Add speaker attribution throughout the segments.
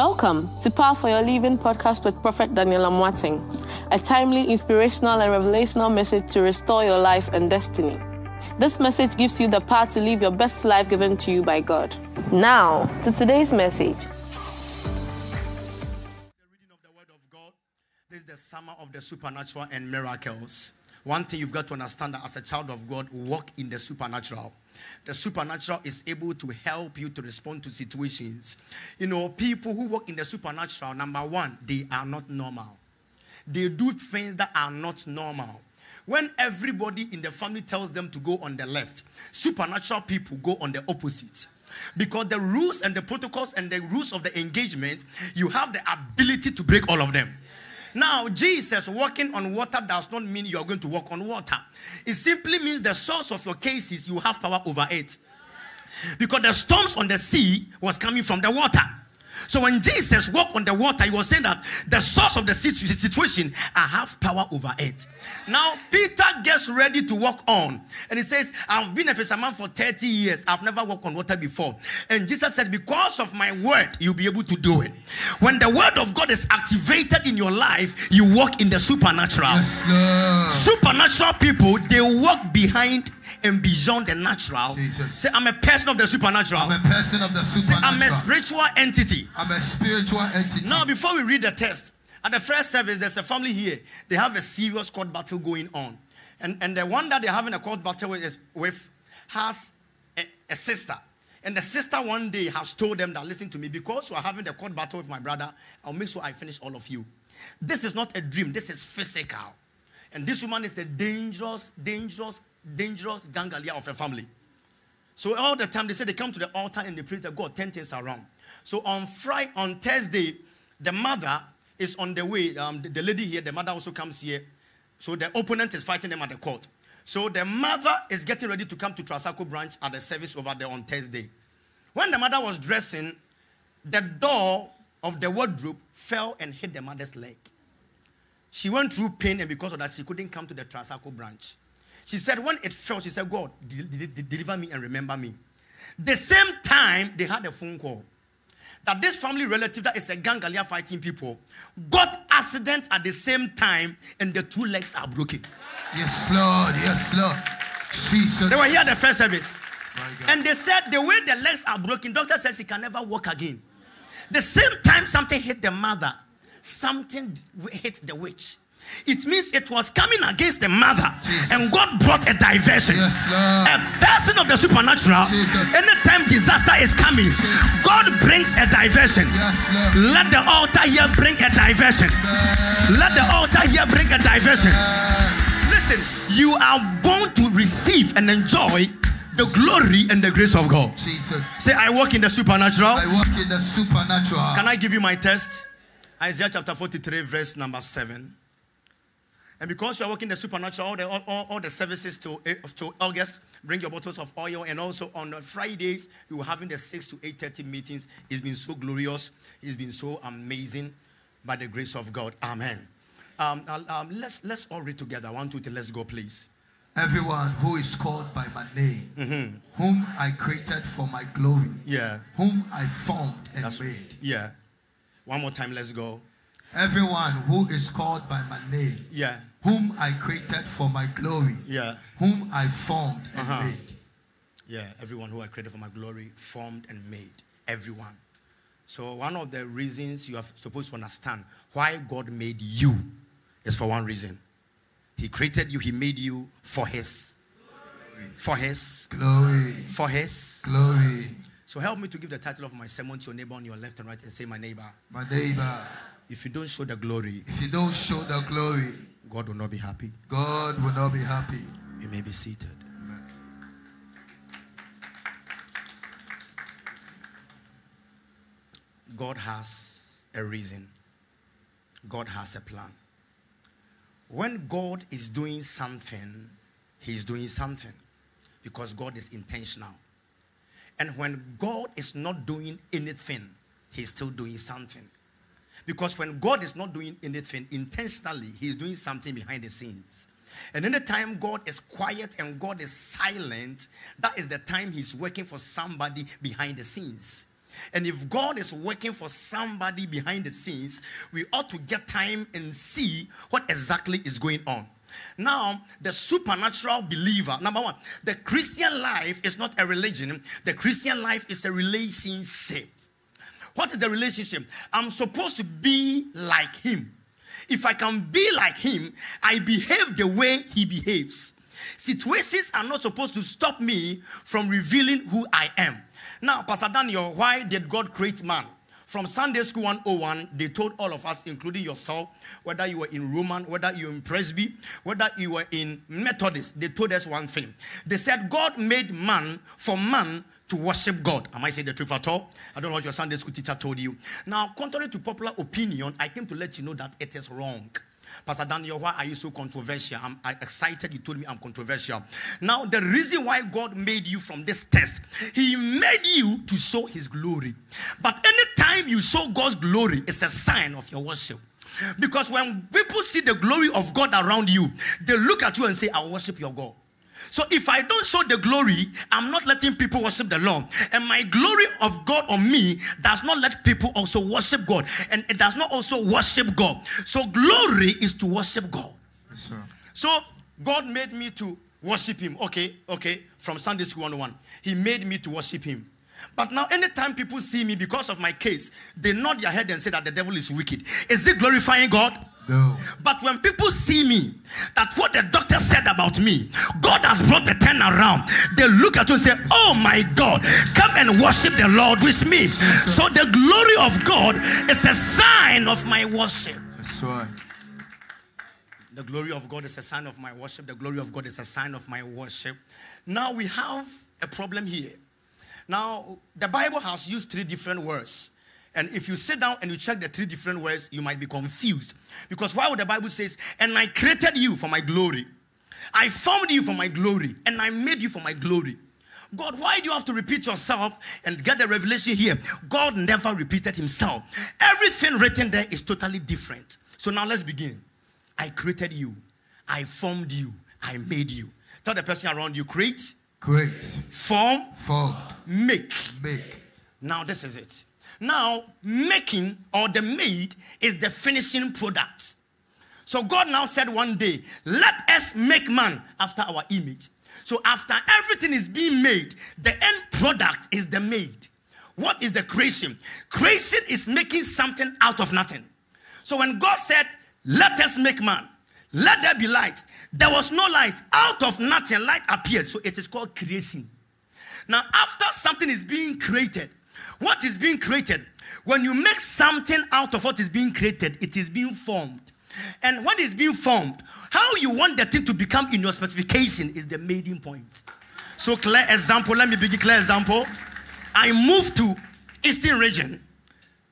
Speaker 1: Welcome to Power for Your Living podcast with Prophet Daniel Amoateng, a timely, inspirational, and revelational message to restore your life and destiny. This message gives you the power to live your best life given to you by God. Now, to today's message.
Speaker 2: The reading of the Word of God. This is the summer of the supernatural and miracles. One thing you've got to understand that as a child of God, walk in the supernatural. The supernatural is able to help you to respond to situations. You know, people who work in the supernatural, number one, they are not normal. They do things that are not normal. When everybody in the family tells them to go on the left, supernatural people go on the opposite. Because the rules and the protocols and the rules of the engagement, you have the ability to break all of them. Now, Jesus walking on water does not mean you are going to walk on water. It simply means the source of your cases, you have power over it. Because the storms on the sea was coming from the water. So when Jesus walked on the water, he was saying that the source of the situation, I have power over it. Now Peter gets ready to walk on, and he says, I've been a fisherman for 30 years. I've never walked on water before. And Jesus said, Because of my word, you'll be able to do it. When the word of God is activated in your life, you walk in the supernatural.
Speaker 3: Yes,
Speaker 2: supernatural people, they walk behind and beyond the natural.
Speaker 3: Jesus.
Speaker 2: Say, I'm a person of the supernatural.
Speaker 3: I'm a person of the
Speaker 2: Say,
Speaker 3: supernatural.
Speaker 2: I'm a spiritual entity.
Speaker 3: I'm a spiritual entity.
Speaker 2: Now, before we read the text, at the first service, there's a family here. They have a serious court battle going on. And, and the one that they're having a court battle with, is, with has a, a sister. And the sister one day has told them that, listen to me, because you are having the court battle with my brother, I'll make sure I finish all of you. This is not a dream, this is physical. And this woman is a dangerous, dangerous, dangerous ganglia of a family. So all the time they say they come to the altar and they pray to God, turn things around. So on Friday, on Thursday, the mother is on the way. Um, the, the lady here, the mother also comes here. So the opponent is fighting them at the court. So the mother is getting ready to come to Trasacco branch at the service over there on Thursday. When the mother was dressing, the door of the wardrobe fell and hit the mother's leg. She went through pain, and because of that, she couldn't come to the Trasacco branch. She said, when it fell, she said, God, de- de- de- deliver me and remember me. The same time, they had a phone call that this family relative that is a gangalia fighting people got accident at the same time, and the two legs are broken.
Speaker 3: Yes, Lord. Yes, Lord. Jesus.
Speaker 2: They were here at the first service. And they said the way the legs are broken, doctor said she can never walk again. The same time something hit the mother, something hit the witch. It means it was coming against the mother,
Speaker 3: Jesus.
Speaker 2: and God brought a diversion.
Speaker 3: Yes.
Speaker 2: A person of the supernatural,
Speaker 3: Jesus.
Speaker 2: anytime disaster is coming, God brings a diversion.
Speaker 3: Yes,
Speaker 2: Let the altar here bring a diversion. Let the altar here bring a diversion. Listen, you are born to receive and enjoy the glory and the grace of God.
Speaker 3: Jesus.
Speaker 2: Say, I walk in the supernatural.
Speaker 3: I walk in the supernatural.
Speaker 2: Can I give you my test? Isaiah chapter 43, verse number 7. And because you are working the supernatural, all the, all, all, the services to, to August, bring your bottles of oil. And also on Fridays, you're having the 6 to 8.30 meetings. It's been so glorious. It's been so amazing by the grace of God. Amen. Um, um, let's, let's all read together. One, two, three. Let's go, please.
Speaker 3: Everyone who is called by my name,
Speaker 2: Mm-hmm.
Speaker 3: whom I created for my glory,
Speaker 2: Yeah.
Speaker 3: whom I formed and
Speaker 2: That's
Speaker 3: made.
Speaker 2: Yeah. One more time. Let's go.
Speaker 3: Everyone who is called by my name,
Speaker 2: Yeah.
Speaker 3: Whom I created for my glory,
Speaker 2: Yeah.
Speaker 3: whom I formed and
Speaker 2: Uh-huh.
Speaker 3: made.
Speaker 2: Yeah, everyone who I created for my glory, formed and made. Everyone. So, one of the reasons you are supposed to understand why God made you is for one reason. He created you, He made you for His. Glory. For His.
Speaker 3: Glory,
Speaker 2: For His.
Speaker 3: glory,
Speaker 2: So, help me to give the title of my sermon to your neighbor on your left and right and say, My neighbor,
Speaker 3: my neighbor.
Speaker 2: if you don't show the glory,
Speaker 3: If you don't show the glory,
Speaker 2: God will not be happy.
Speaker 3: God will not be happy.
Speaker 2: You may be seated. God has a reason. God has a plan. When God is doing something, He's doing something because God is intentional. And when God is not doing anything, He's still doing something. Because when God is not doing anything intentionally, He's doing something behind the scenes. And anytime God is quiet and God is silent, that is the time He's working for somebody behind the scenes. And if God is working for somebody behind the scenes, we ought to get time and see what exactly is going on. Now, the supernatural believer, number one, the Christian life is not a religion, the Christian life is a relationship. What is the relationship? I'm supposed to be like him. If I can be like him, I behave the way he behaves. Situations are not supposed to stop me from revealing who I am. Now, Pastor Daniel, why did God create man? From Sunday School 101, they told all of us, including yourself, whether you were in Roman, whether you were in Presby, whether you were in Methodist, they told us one thing. They said God made man for man to worship God. Am I saying the truth at all? I don't know what your Sunday school teacher told you. Now, contrary to popular opinion, I came to let you know that it is wrong. Pastor Daniel, why are you so controversial? I'm, I'm excited. You told me I'm controversial. Now, the reason why God made you from this test, He made you to show His glory. But anytime you show God's glory, it's a sign of your worship. Because when people see the glory of God around you, they look at you and say, I worship your God. So if I don't show the glory, I'm not letting people worship the Lord. And my glory of God on me does not let people also worship God. And it does not also worship God. So glory is to worship God. Yes, so God made me to worship him. Okay, okay. From Sunday School 101. He made me to worship him. But now, anytime people see me because of my case, they nod their head and say that the devil is wicked. Is it glorifying God? No. But when people see me, that what the doctor said about me, God has brought the turn around. They look at you and say, Oh my God, come and worship the Lord with me. So the glory of God is a sign of my worship. That's right. The glory of God is a sign of my worship. The glory of God is a sign of my worship. Now we have a problem here. Now, the Bible has used three different words and if you sit down and you check the three different words, you might be confused. Because why would the Bible says, and I created you for my glory. I formed you for my glory, and I made you for my glory. God, why do you have to repeat yourself and get the revelation here? God never repeated himself. Everything written there is totally different. So now let's begin. I created you. I formed you. I made you. Tell the person around you, create.
Speaker 3: Create.
Speaker 2: Form.
Speaker 3: Form.
Speaker 2: Make.
Speaker 3: Make.
Speaker 2: Now this is it. Now, making or the made is the finishing product. So God now said one day, let us make man after our image. So after everything is being made, the end product is the made. What is the creation? Creation is making something out of nothing. So when God said, let us make man, let there be light, there was no light. Out of nothing, light appeared. So it is called creation. Now, after something is being created, what is being created? When you make something out of what is being created, it is being formed. And when it's being formed, how you want the thing to become in your specification is the mating point. So, clear example, let me begin clear example. I moved to Eastern region,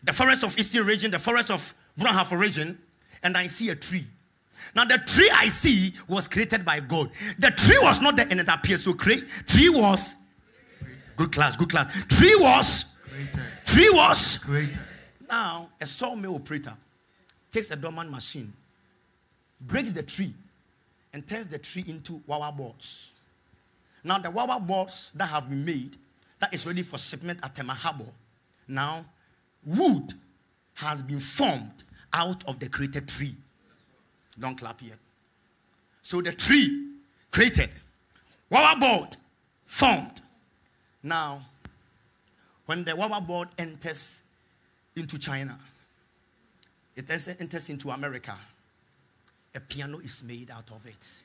Speaker 2: the forest of Eastern region, the forest of Brong-Ahafo region, and I see a tree. Now, the tree I see was created by God. The tree was not there and it appeared. So, tree was good class, good class. Tree was Tree was
Speaker 3: created.
Speaker 2: Now, a sawmill operator takes a dormant machine, breaks the tree, and turns the tree into wawa boards. Now, the wawa boards that have been made, that is ready for shipment at Tema Harbor. Now, wood has been formed out of the created tree. Don't clap yet. So the tree created, wawa board formed. Now, when the wawa board enters into China, it enters into America, a piano is made out of it.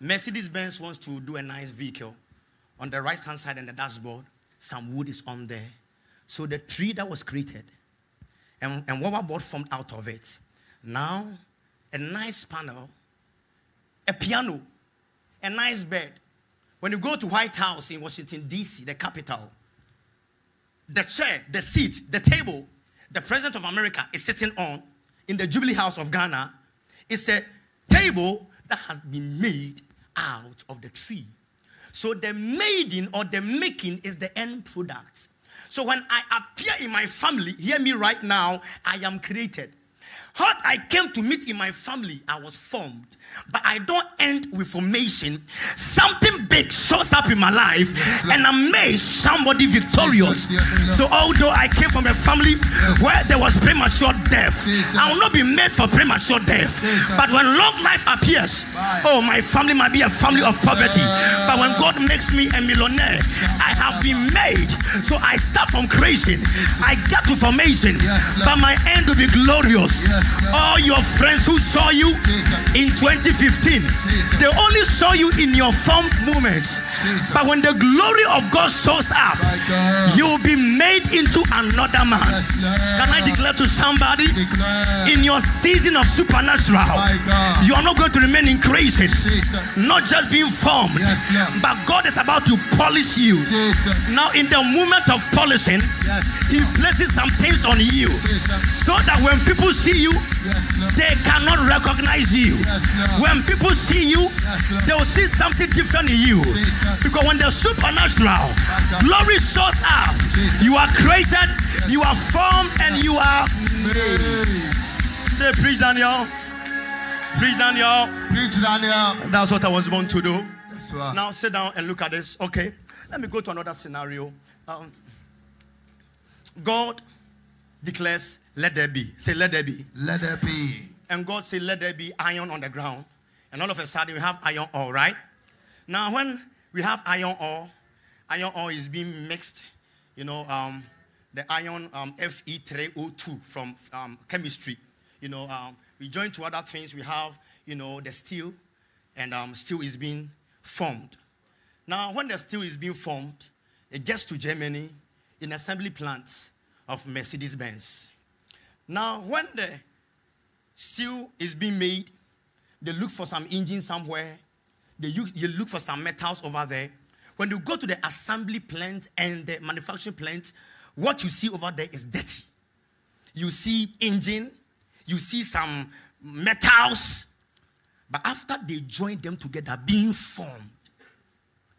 Speaker 2: Mercedes Benz wants to do a nice vehicle. On the right hand side and the dashboard, some wood is on there. So the tree that was created and, and wawa board formed out of it. Now, a nice panel, a piano, a nice bed, when you go to White House in Washington, D.C., the capital, the chair, the seat, the table the President of America is sitting on in the Jubilee House of Ghana is a table that has been made out of the tree. So the making or the making is the end product. So when I appear in my family, hear me right now, I am created. What I came to meet in my family, I was formed. But I don't end with formation. Something big shows up in my life and I made somebody victorious. So although I came from a family where there was premature death, I will not be made for premature death. But when long life appears, oh, my family might be a family of poverty. But when God makes me a millionaire, I have been made. So I start from creation. I get to formation. But my end will be glorious. All your friends who saw you in 2015, they only saw you in your formed moments. But when the glory of God shows up, you will be made into another man. Can I declare to somebody? In your season of supernatural, you are not going to remain in
Speaker 3: Jesus.
Speaker 2: not just being formed, but God is about to polish you. Now, in the moment of polishing, He places some things on you so that when people see you. They cannot recognize you. When people see you, they will see something different in you. Because when the supernatural glory shows up, you are created, you are formed, and you are.
Speaker 3: Hey.
Speaker 2: Say, preach Daniel. Preach Daniel.
Speaker 3: Preach, Daniel.
Speaker 2: That's what I was born to do.
Speaker 3: Right.
Speaker 2: Now sit down and look at this. Okay. Let me go to another scenario. Um, God declares, let there be. Say, let there be.
Speaker 3: Let there be.
Speaker 2: And God said, let there be iron on the ground. And all of a sudden, we have iron ore, right? Now, when we have iron ore, iron ore is being mixed, you know, um, the iron um, Fe3O2 from um, chemistry. You know, um, we join to other things. We have, you know, the steel, and um, steel is being formed. Now, when the steel is being formed, it gets to Germany in assembly plants of Mercedes Benz. Now, when the steel is being made, they look for some engine somewhere, they you look for some metals over there. When you go to the assembly plant and the manufacturing plant, what you see over there is dirty. You see engine, you see some metals, but after they join them together, being formed,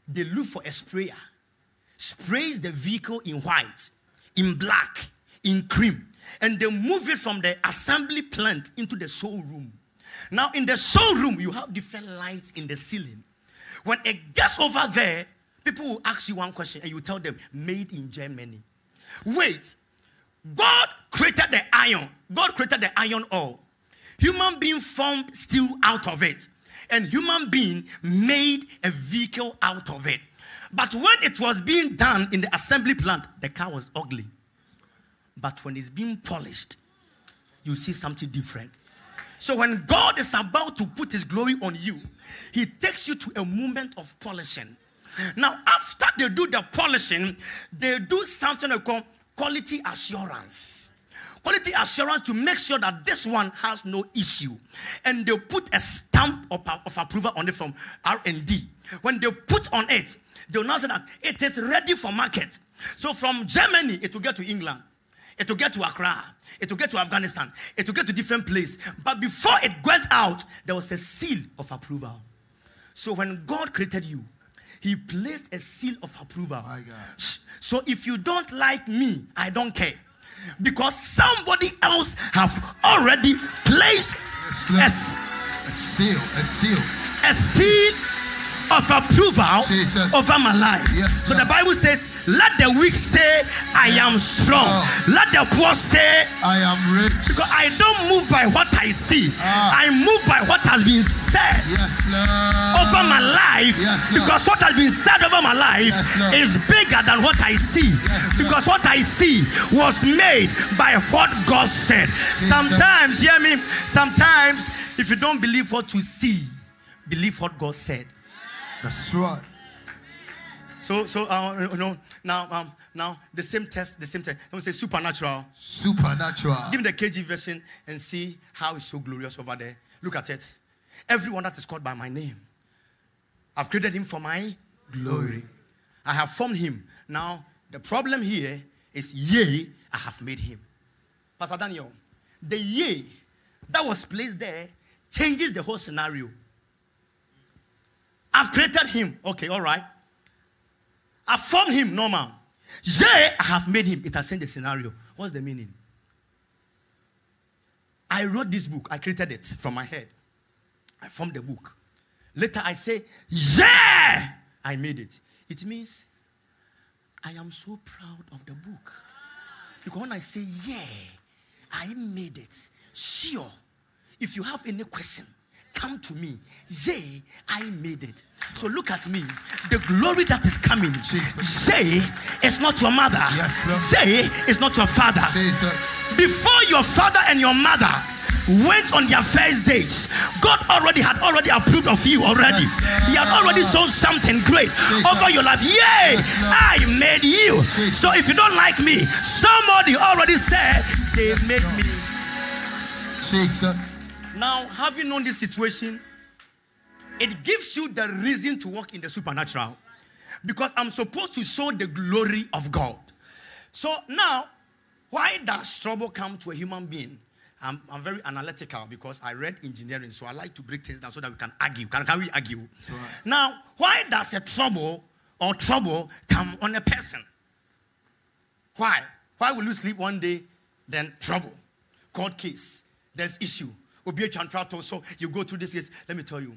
Speaker 2: they look for a sprayer, sprays the vehicle in white, in black, in cream, and they move it from the assembly plant into the showroom. Now, in the showroom, you have different lights in the ceiling. When it gets over there, people will ask you one question and you tell them, made in Germany. Wait, God created the iron, God created the iron ore. Human being formed steel out of it, and human being made a vehicle out of it. But when it was being done in the assembly plant, the car was ugly. But when it's being polished, you see something different. So when God is about to put his glory on you, he takes you to a moment of polishing. Now, after they do the polishing, they do something they call quality assurance. Quality assurance to make sure that this one has no issue. And they put a stamp of, of approval on it from R&D. When they put on it, they'll now say that it is ready for market. So from Germany, it will get to England. It will get to Accra. It will get to Afghanistan. It will get to different places. But before it went out, there was a seal of approval. So when God created you, He placed a seal of approval. So if you don't like me, I don't care. Because somebody else have already placed
Speaker 3: Yes,
Speaker 2: a,
Speaker 3: Lord.
Speaker 2: s-
Speaker 3: A seal. A seal.
Speaker 2: a seal of approval
Speaker 3: Jesus.
Speaker 2: over my life.
Speaker 3: Yes,
Speaker 2: so the Bible says, Let the weak say, I am strong.
Speaker 3: Oh.
Speaker 2: Let the poor say,
Speaker 3: I am rich.
Speaker 2: Because I don't move by what I see,
Speaker 3: Ah.
Speaker 2: I move by what has been said
Speaker 3: Yes,
Speaker 2: over my life.
Speaker 3: Yes,
Speaker 2: because what has been said over my life is bigger than what I see. Because what I see was made by what God said. Sometimes, hear me, sometimes if you don't believe what you see, believe what God said.
Speaker 3: That's right.
Speaker 2: So, so uh, you know, now, um, now the same test, the same test. Me say supernatural.
Speaker 3: Supernatural.
Speaker 2: Give me the KG version and see how it's so glorious over there. Look at it. Everyone that is called by my name, I've created him for my glory. I have formed him. Now, the problem here is, yea, I have made him. Pastor Daniel, the yea that was placed there changes the whole scenario. I've created him. Okay, all right. I formed him, normal. Yea, I have made him. It has changed the scenario. What's the meaning? I wrote this book. I created it from my head. I formed the book. Later I say, yeah, I made it. It means I am so proud of the book. Because when I say, yeah, I made it. Sure. If you have any question, come to me. Yea, I made it. So look at me. The glory that is coming. Say it's not your mother.
Speaker 3: Yes,
Speaker 2: Say it's not your father.
Speaker 3: Jesus.
Speaker 2: Before your father and your mother went on their first dates, God already had already approved of you already.
Speaker 3: Yes,
Speaker 2: he had already shown something great over your life. Yay! I made you. So if you don't like me, somebody already said they made me.
Speaker 3: Jesus.
Speaker 2: Now, having known this situation, it gives you the reason to walk in the supernatural because I'm supposed to show the glory of God. So now, why does trouble come to a human being? I'm, I'm very analytical because I read engineering, so I like to break things down so that we can argue. Can, can we argue?
Speaker 3: Right.
Speaker 2: Now, why does a trouble or trouble come on a person? Why? Why will you sleep one day, then trouble, court case, there's issue, so you go through this case. Let me tell you,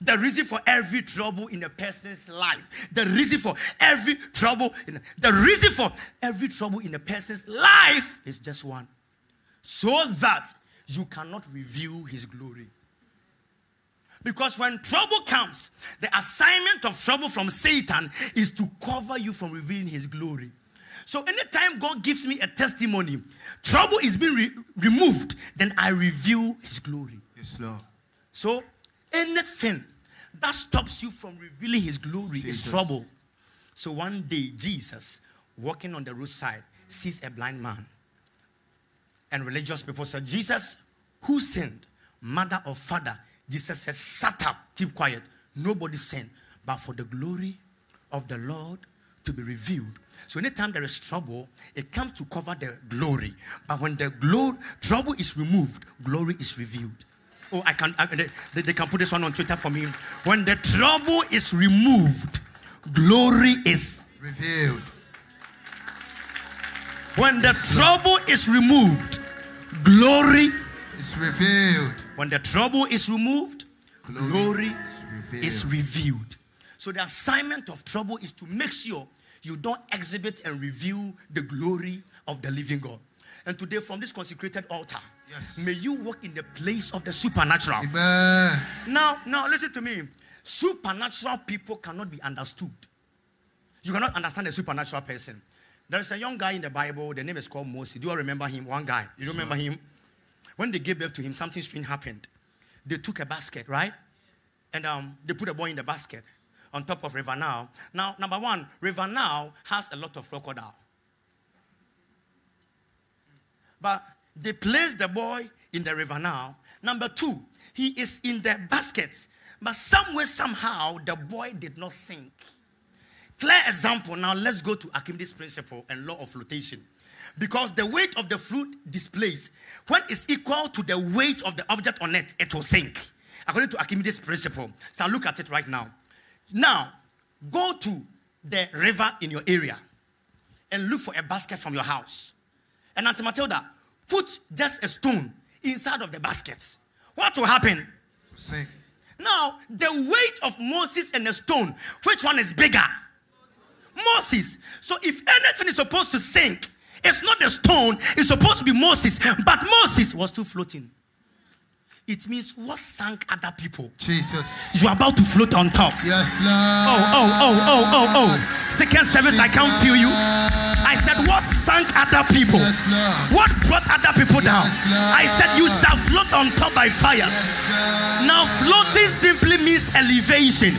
Speaker 2: the reason for every trouble in a person's life, the reason for every trouble, in, the reason for every trouble in a person's life is just one, so that you cannot reveal His glory. Because when trouble comes, the assignment of trouble from Satan is to cover you from revealing his glory. So anytime God gives me a testimony, trouble is being re- removed, then I reveal his glory.
Speaker 3: Yes, Lord.
Speaker 2: So anything that stops you from revealing his glory
Speaker 3: Jesus.
Speaker 2: is trouble. So one day, Jesus, walking on the roadside, sees a blind man. And religious people said, Jesus, who sinned? Mother or father? Jesus said, Shut up, keep quiet. Nobody sinned, but for the glory of the Lord to be revealed. So anytime there is trouble, it comes to cover the glory. But when the glory trouble is removed, glory is revealed. Oh, I can. I, they, they can put this one on Twitter for me. When the trouble is removed, glory is.
Speaker 3: Revealed.
Speaker 2: When the trouble is removed, glory.
Speaker 3: is revealed.
Speaker 2: When the trouble is removed, glory
Speaker 3: is revealed.
Speaker 2: is revealed. So the assignment of trouble is to make sure you don't exhibit and reveal the glory of the living God. And today, from this consecrated altar,
Speaker 3: Yes.
Speaker 2: may you walk in the place of the supernatural.
Speaker 3: Amen.
Speaker 2: Now, now listen to me. Supernatural people cannot be understood. You cannot understand a supernatural person. There is a young guy in the Bible. The name is called Moses. Do you all remember him? One guy. You remember him? When they gave birth to him, something strange happened. They took a basket, right? And um, they put a boy in the basket on top of River Nile. Now, number one, River Nile has a lot of crocodile. But they placed the boy in the river now. Number two, he is in the basket, but somewhere, somehow, the boy did not sink. Clear example. Now, let's go to Archimedes' principle and law of flotation. Because the weight of the fruit displaced, when it's equal to the weight of the object on it, it will sink. According to Archimedes' principle. So, look at it right now. Now, go to the river in your area and look for a basket from your house. And Auntie Matilda, put just a stone inside of the basket. What will happen?
Speaker 3: Sing.
Speaker 2: Now, the weight of Moses and the stone, which one is bigger? Moses. So, if anything is supposed to sink, it's not the stone, it's supposed to be Moses. But Moses was still floating. It means what sank other people?
Speaker 3: Jesus.
Speaker 2: You are about to float on top.
Speaker 3: Yes, Lord.
Speaker 2: Oh, oh, oh, oh, oh, oh. Second service, I can't feel you. I said, What sank other people?
Speaker 3: Yes, Lord.
Speaker 2: What brought other people down?
Speaker 3: Yes.
Speaker 2: I said, You shall float on top by fire.
Speaker 3: Yes.
Speaker 2: Now, floating simply means elevation.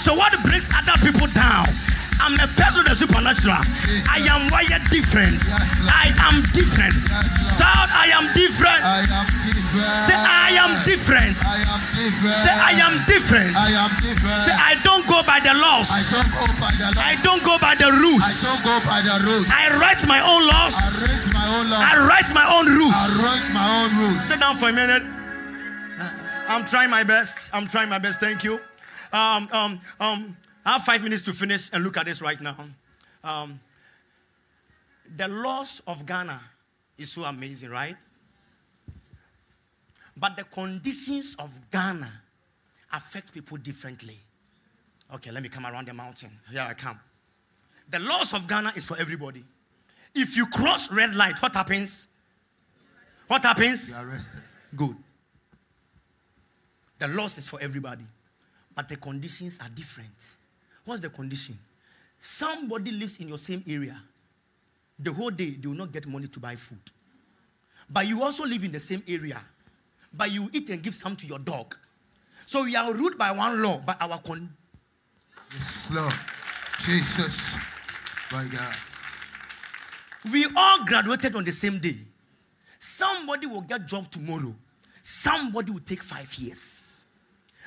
Speaker 2: So, what brings other people down? I'm a person of the supernatural. I am wired different. I am different. Shout, I am different.
Speaker 3: I am different.
Speaker 2: Say, I am different.
Speaker 3: I am different.
Speaker 2: Say, I am different.
Speaker 3: I am different.
Speaker 2: Say, I don't go by the laws.
Speaker 3: I don't go by the law.
Speaker 2: I don't go by the rules.
Speaker 3: I don't go by the rules. I
Speaker 2: write my own laws.
Speaker 3: raise my own law.
Speaker 2: I write my own
Speaker 3: I write my own rules.
Speaker 2: Sit down for a minute. I'm trying my best. I'm trying my best. Thank you. Um, um, um, I have five minutes to finish and look at this right now. Um, the laws of Ghana is so amazing, right? But the conditions of Ghana affect people differently. Okay, let me come around the mountain. Here I come. The laws of Ghana is for everybody. If you cross red light, what happens? What happens?
Speaker 3: You're arrested.
Speaker 2: Good. The laws is for everybody, but the conditions are different. What's the condition? Somebody lives in your same area. The whole day, they will not get money to buy food. But you also live in the same area. But you eat and give some to your dog. So we are ruled by one law, by our con-
Speaker 3: Yes, Lord. Jesus. My God.
Speaker 2: we all graduated on the same day. Somebody will get job tomorrow. Somebody will take five years.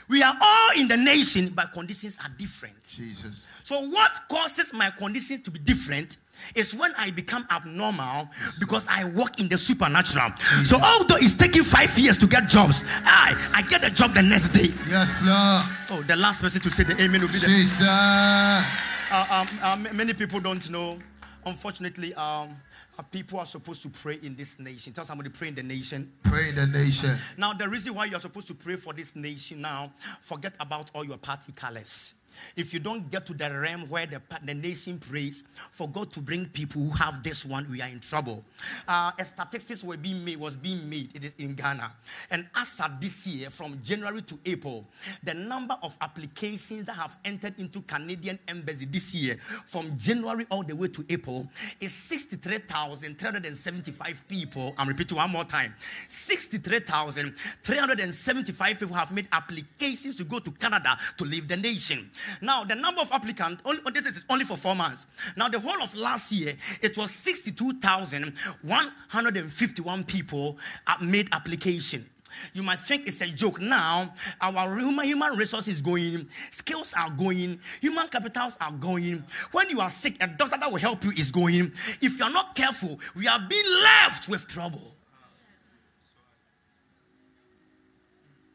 Speaker 2: We are all in the nation, but conditions are different.
Speaker 3: Jesus.
Speaker 2: So, what causes my conditions to be different is when I become abnormal because I work in the supernatural. So, although it's taking five years to get jobs, I I get a job the next day.
Speaker 3: Yes, Lord.
Speaker 2: Oh, the last person to say the amen will be the.
Speaker 3: Jesus.
Speaker 2: Uh, um, um, many people don't know. Unfortunately, um, uh, people are supposed to pray in this nation. Tell somebody pray in the nation.
Speaker 3: Pray in the nation.
Speaker 2: Now, the reason why you are supposed to pray for this nation now, forget about all your party colors. If you don't get to the realm where the, the nation prays, for God to bring people who have this one, we are in trouble. Uh, statistics were being made, was being made it is in Ghana. And as at this year, from January to April, the number of applications that have entered into Canadian embassy this year, from January all the way to April, is 63,375 people. I'm repeating one more time. 63,375 people have made applications to go to Canada to leave the nation. Now, the number of applicants, only, this is only for four months. Now, the whole of last year, it was 62,151 people made application. You might think it's a joke. Now, our human, human resources is going, skills are going, human capitals are going. When you are sick, a doctor that will help you is going. If you are not careful, we are being left with trouble.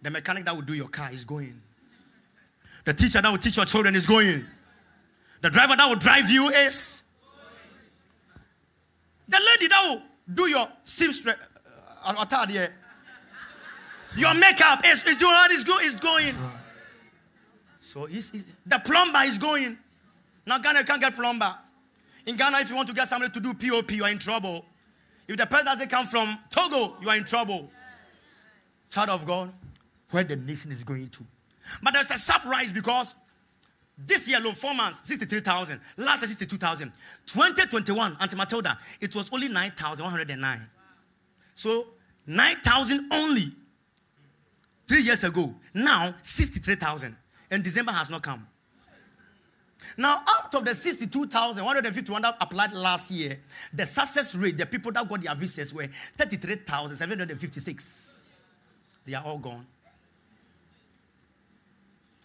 Speaker 2: The mechanic that will do your car is going. The teacher that will teach your children is going. The driver that will drive you is. The lady that will do your seamstress, uh, attire, your makeup is, is doing what is go, is going.
Speaker 3: Right.
Speaker 2: So it's, it's- the plumber is going. Now Ghana you can't get plumber. In Ghana, if you want to get somebody to do POP, you are in trouble. If the person doesn't come from Togo, you are in trouble. Child of God, where the nation is going to. But there's a sharp rise because this year alone, four months, 63,000. Last year, 62,000. 2021, Auntie Matilda, it was only 9,109. So 9,000 only three years ago. Now 63,000. And December has not come. Now, out of the 62,151 that applied last year, the success rate, the people that got their visas were 33,756. They are all gone.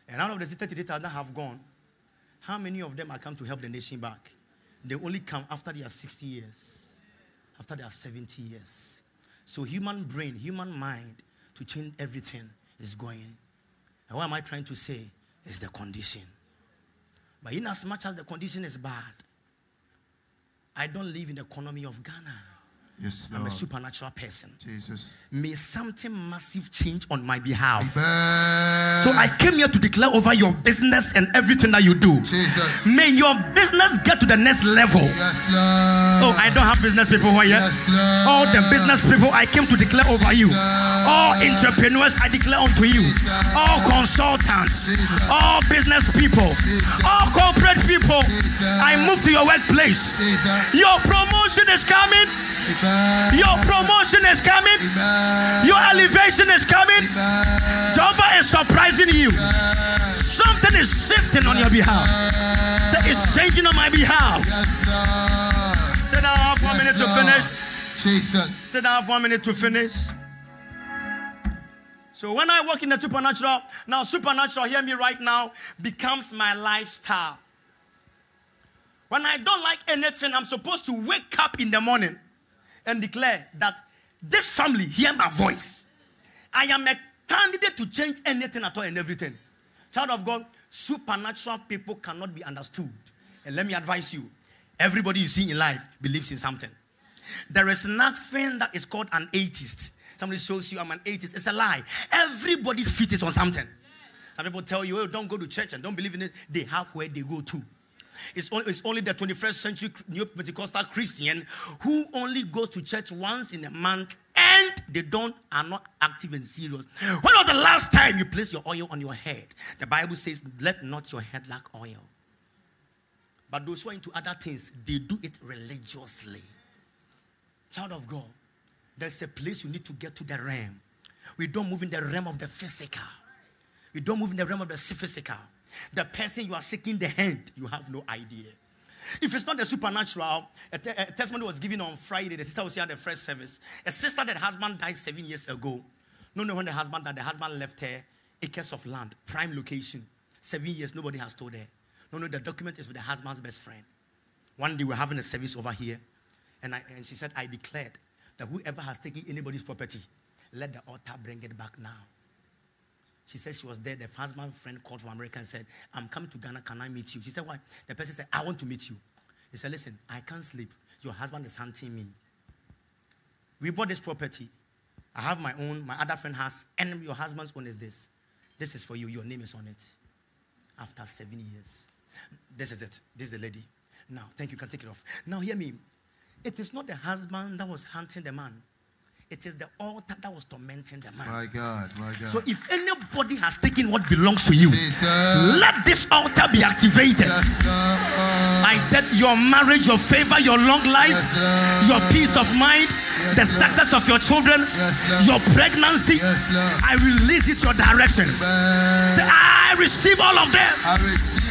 Speaker 2: And out of the 33,000 that have gone, how many of them are come to help the nation back? They only come after they are 60 years, after they are 70 years. So, human brain, human mind to change everything is going. And what am I trying to say? Is the condition. But in as much as the condition is bad, I don't live in the economy of Ghana.
Speaker 3: Yes,
Speaker 2: I'm a supernatural person.
Speaker 3: Jesus.
Speaker 2: May something massive change on my behalf.
Speaker 3: Amen.
Speaker 2: So I came here to declare over your business and everything that you do.
Speaker 3: Jesus.
Speaker 2: May your business get to the next level.
Speaker 3: Yes, Lord.
Speaker 2: Oh, I don't have business people here.
Speaker 3: Yes.
Speaker 2: All the business people I came to declare over you. All entrepreneurs I declare unto you. All consultants. All business people. All corporate people. I move to your workplace. Your promotion is coming. Your promotion is coming. Your elevation is coming. Jehovah is surprising you. Something is shifting on your behalf. Say it's changing on my behalf.
Speaker 3: Yes.
Speaker 2: Sit down, I have one minute to finish.
Speaker 3: Jesus.
Speaker 2: Sit down, I have one minute to finish. So when I walk in the supernatural, now supernatural, hear me right now, becomes my lifestyle. When I don't like anything, I'm supposed to wake up in the morning and declare that this family hear my voice. I am a candidate to change anything at all and everything. Child of God, supernatural people cannot be understood. And let me advise you everybody you see in life believes in something. There is nothing that is called an atheist. Somebody shows you I'm an atheist. It's a lie. Everybody's feet is on something. Some people tell you, oh, don't go to church and don't believe in it. They have where they go to. It's only, it's only the 21st century New Pentecostal Christian who only goes to church once in a month and they don't are not active and serious. When was the last time you placed your oil on your head? The Bible says, "Let not your head lack oil." But those who are into other things, they do it religiously. Child of God, there's a place you need to get to the realm. We don't move in the realm of the physical. We don't move in the realm of the physical. The person you are seeking the hand, you have no idea. If it's not the supernatural, a, te- a testimony was given on Friday. The sister was here at the first service. A sister that husband died seven years ago. No, no, when the husband died, the husband left her a acres of land, prime location. Seven years, nobody has told her. No, no, the document is with the husband's best friend. One day we're having a service over here, and, I, and she said, I declared that whoever has taken anybody's property, let the altar bring it back now. She said she was there. The husband's friend called from America and said, I'm coming to Ghana. Can I meet you? She said, Why? The person said, I want to meet you. He said, Listen, I can't sleep. Your husband is hunting me. We bought this property. I have my own, my other friend has, and your husband's own is this. This is for you. Your name is on it. After seven years. This is it. This is the lady. Now, thank you. can take it off. Now, hear me. It is not the husband that was hunting the man. It is the altar that was tormenting the man.
Speaker 3: My God, my God.
Speaker 2: So if anybody has taken what belongs to you,
Speaker 3: Jesus.
Speaker 2: let this altar be activated.
Speaker 3: Yes.
Speaker 2: I said your marriage, your favor, your long life,
Speaker 3: Yes,
Speaker 2: your peace of mind,
Speaker 3: Yes,
Speaker 2: the success of your children, your pregnancy. I release it to your direction. Say, I receive all of them.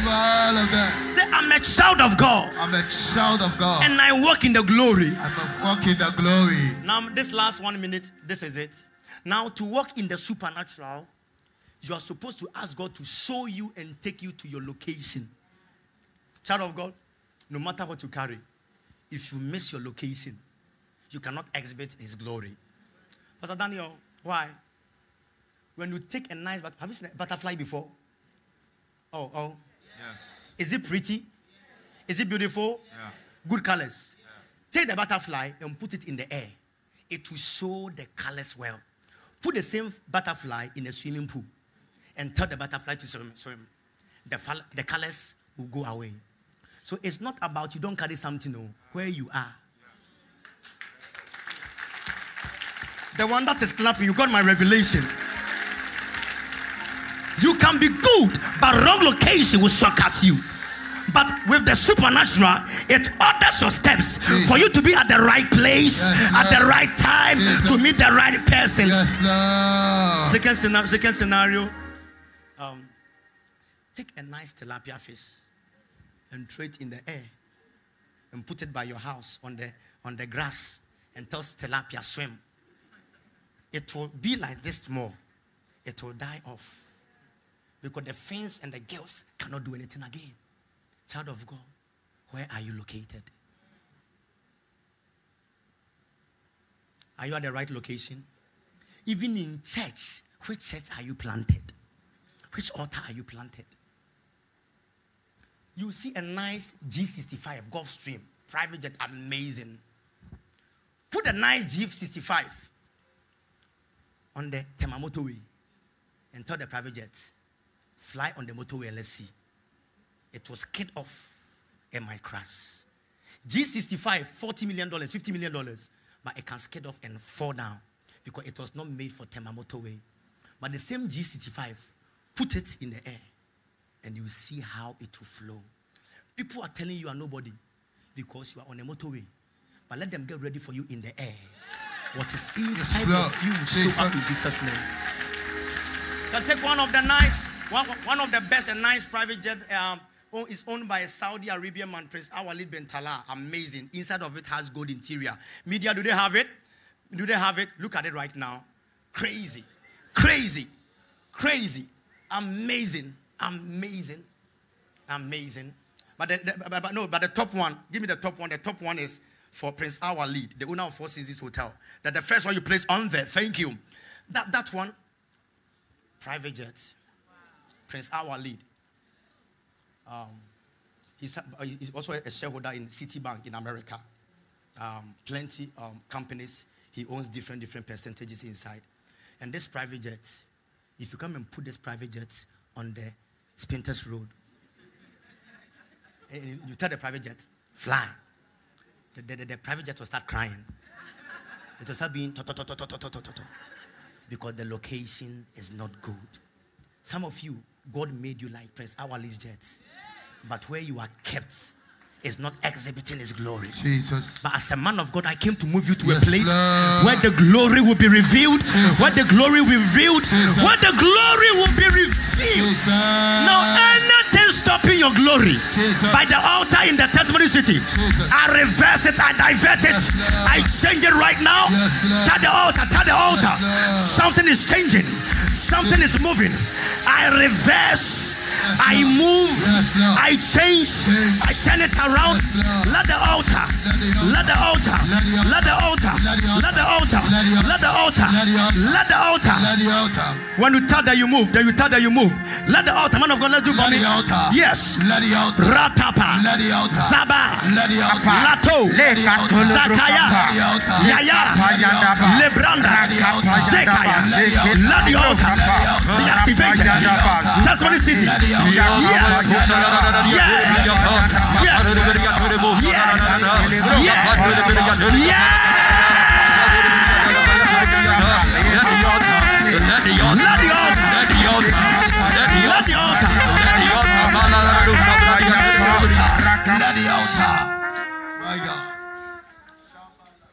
Speaker 3: I all of that.
Speaker 2: Say, I'm a child of God
Speaker 3: I'm a child of God.
Speaker 2: and I walk in the glory.
Speaker 3: I'm a walk in the glory.
Speaker 2: Now, this last one minute, this is it. Now, to walk in the supernatural, you are supposed to ask God to show you and take you to your location. Child of God, no matter what you carry, if you miss your location, you cannot exhibit His glory. Pastor Daniel, why? When you take a nice but have you seen a butterfly before? Oh, oh.
Speaker 3: Yes.
Speaker 2: Is it pretty? Is it beautiful?
Speaker 3: Yeah.
Speaker 2: Good colors. Take the butterfly and put it in the air. It will show the colors well. Put the same butterfly in a swimming pool and tell the butterfly to swim. swim. The, the colors will go away. So it's not about you don't carry something, no, where you are. The one that is clapping, you got my revelation. Can be good, but wrong location will shock at you. But with the supernatural, it orders your steps
Speaker 3: Jesus.
Speaker 2: for you to be at the right place
Speaker 3: Yes,
Speaker 2: at the right time
Speaker 3: Jesus.
Speaker 2: to meet the right person.
Speaker 3: Yes,
Speaker 2: Second, scenario, second scenario um, take a nice tilapia fish and throw it in the air and put it by your house on the, on the grass and tell tilapia swim. It will be like this more. It will die off because the fins and the gills cannot do anything again. Child of God, where are you located? Are you at the right location? Even in church, which church are you planted? Which altar are you planted? You see a nice G65 Gulfstream, private jet, amazing. Put a nice G65 on the Tema motorway and tell the private jet, fly on the motorway and let's see. It was skid off and my crash. G65, $40 million, $50 million, but it can skid off and fall down because it was not made for Tema motorway. But the same G65, put it in the air and you see how it will flow. People are telling you are nobody because you are on a motorway. But let them get ready for you in the air. What is inside
Speaker 3: Lord.
Speaker 2: of you show up in Jesus' name. Can take one of the nice, one, one of the best and nice private jet. Um, is owned by a Saudi Arabian man, Prince Alwaleed bin. Amazing. Inside of it has gold interior. Media, do they have it? Do they have it? Look at it right now. Crazy, crazy, crazy, amazing, amazing, amazing. But, the, the- but, but no, but the top one, give me the top one. The top one is for Prince Alwaleed, the owner of Four Seasons Hotel. That the first one you place on there. Thank you. That that one, private jet. Prince Alwaleed. Um, he's, he's, also a shareholder in Citibank in America. Um, plenty um, companies. He owns different different percentages inside. And this private jet, if you come and put this private jet on the Spintex Road, and you tell the private jet, fly. The, the, the, private jet will start crying. It will start being because the location is not good. Some of you, God made you like Prince Alwaleed's jets, but where you are kept is not exhibiting his glory.
Speaker 3: Jesus.
Speaker 2: But as a man of God, I came to move you to
Speaker 3: Yes,
Speaker 2: a place
Speaker 3: Lord.
Speaker 2: where the glory will be revealed,
Speaker 3: Jesus.
Speaker 2: where the glory will be revealed,
Speaker 3: Jesus.
Speaker 2: where the glory will be revealed.
Speaker 3: Jesus.
Speaker 2: Now, anything stopping your glory
Speaker 3: Jesus.
Speaker 2: by the altar in the testimony city,
Speaker 3: Jesus.
Speaker 2: I reverse it, I divert it,
Speaker 3: Yes,
Speaker 2: I change it right now.
Speaker 3: Yes.
Speaker 2: Tap the altar, tap the altar.
Speaker 3: Lord.
Speaker 2: Something is changing, something is moving. I reverse, I move, I change. I turn it around. Let the altar, let the altar, let the altar, let the altar, let the altar, let the altar.
Speaker 3: Let the altar.
Speaker 2: When you tell that you move, then you tell that you move. Let the altar, man of God, let's do for me. Yes.
Speaker 3: Let the altar.
Speaker 2: Ratapa.
Speaker 3: Let the altar.
Speaker 2: Zaba.
Speaker 3: Let the altar.
Speaker 2: Lato.
Speaker 3: Let the altar.
Speaker 2: Zakaya.
Speaker 3: Let the altar.
Speaker 2: Yaya.
Speaker 3: Let the altar.
Speaker 2: Lebranda.
Speaker 3: Let the altar.
Speaker 2: Zekaya.
Speaker 3: Let the altar.
Speaker 2: Let the altar be activated. It's city.